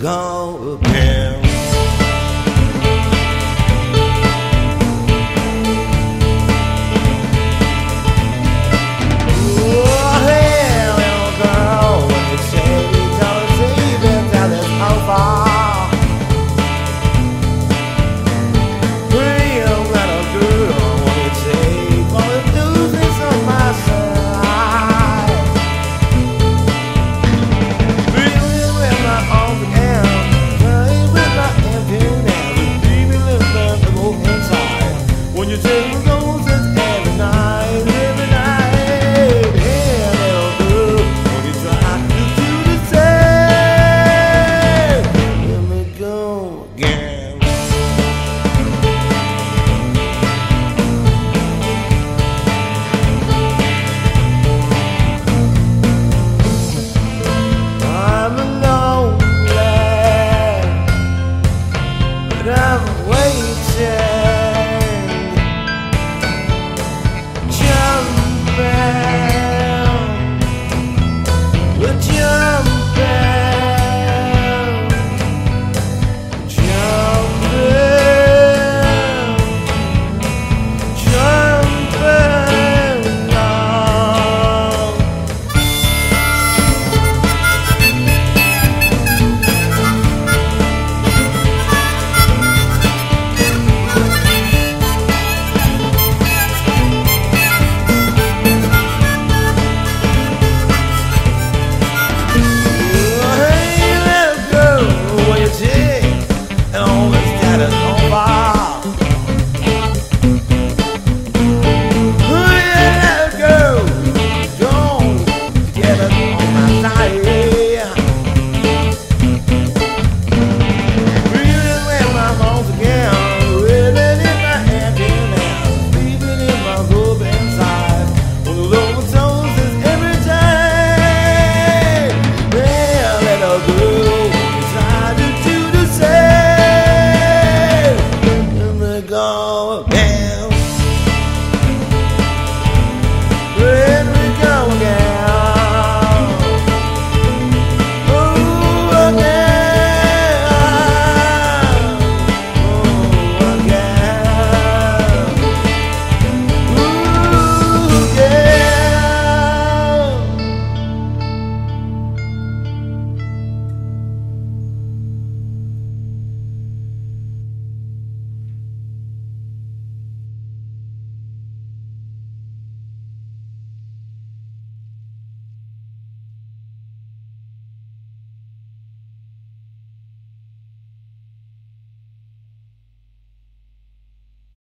gone.